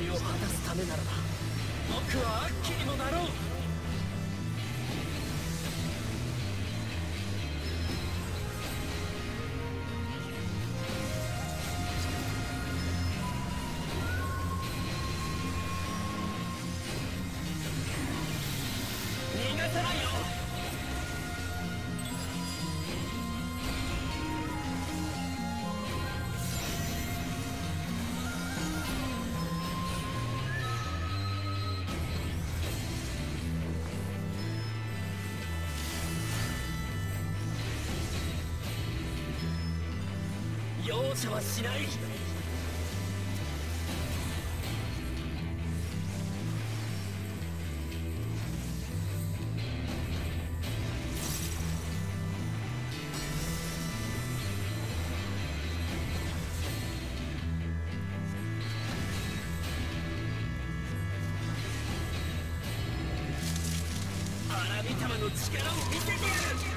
誓いを果たすためならば僕はアッキーにもなろう。容赦はしない。荒御玉の力を見せてやる。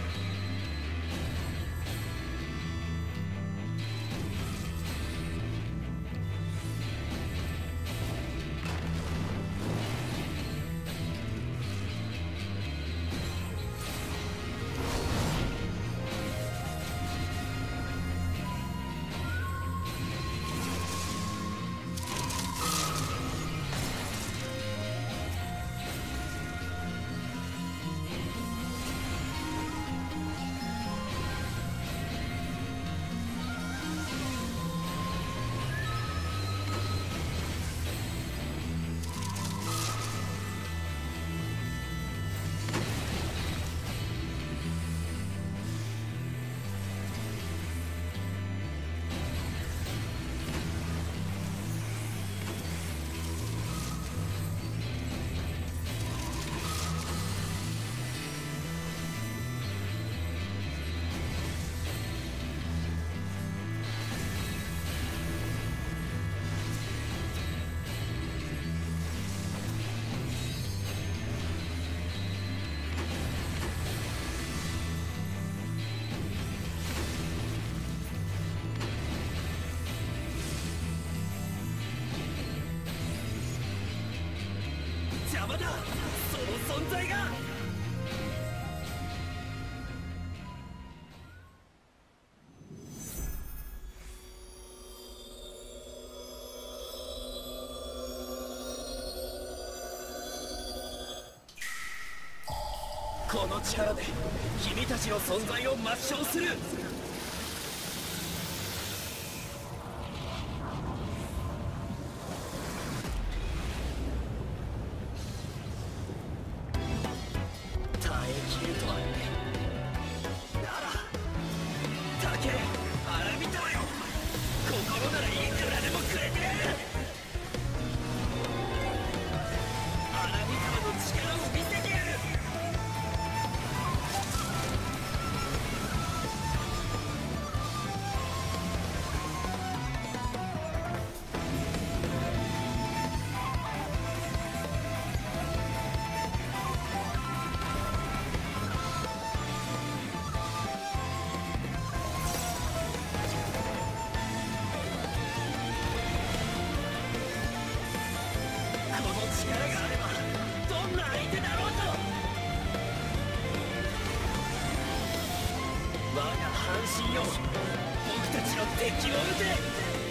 存在が。この力で君たちの存在を抹消する。半身よ。僕たちの敵を撃て。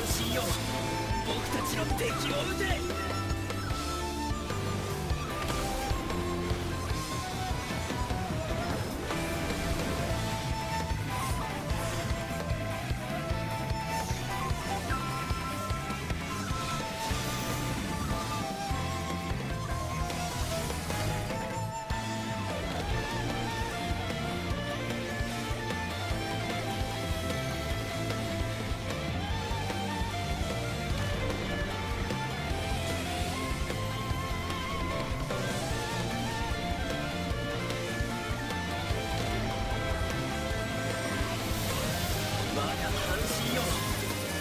半身よ。僕たちの敵を撃て。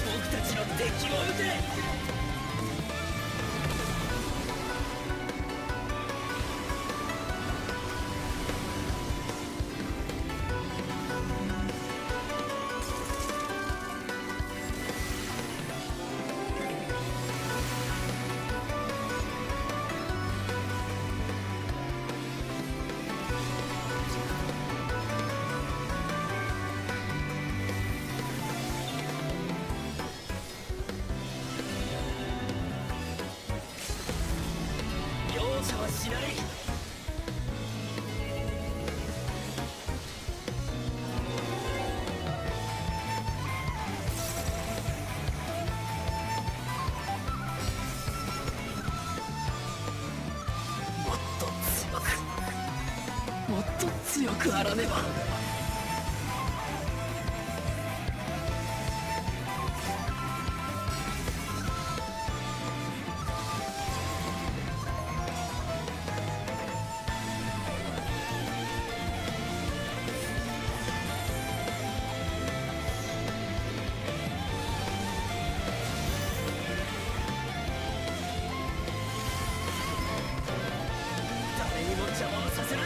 僕たちの敵を撃て。容赦はしないもっと強くもっと強くあらねば。Vamos a hacer